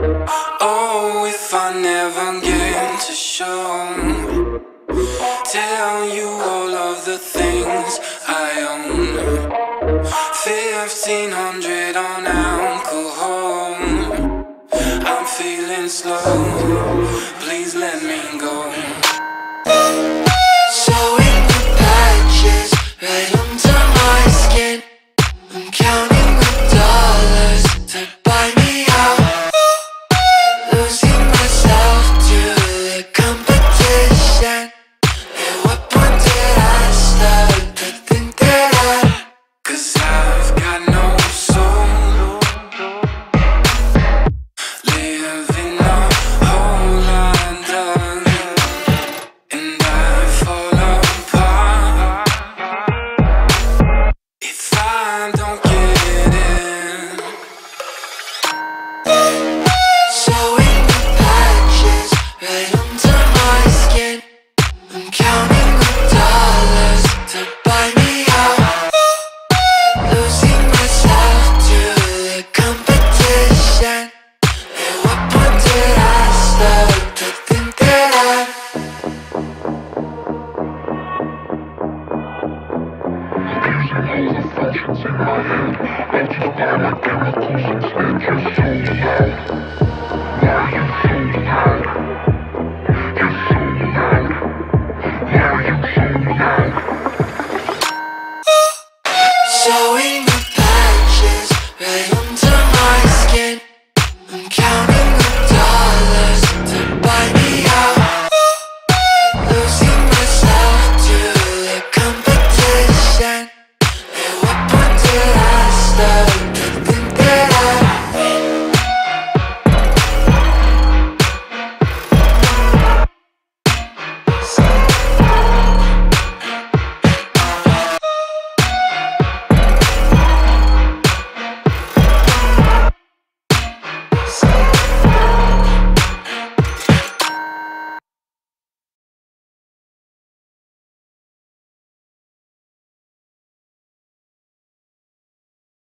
Oh, if I never get to show, tell you all of the things I own. Fifteen hundred on alcohol. I'm feeling slow. Please let me go. conscience in my head Go the violent chemicals and you're so loud you so? You're so loud Why are you so?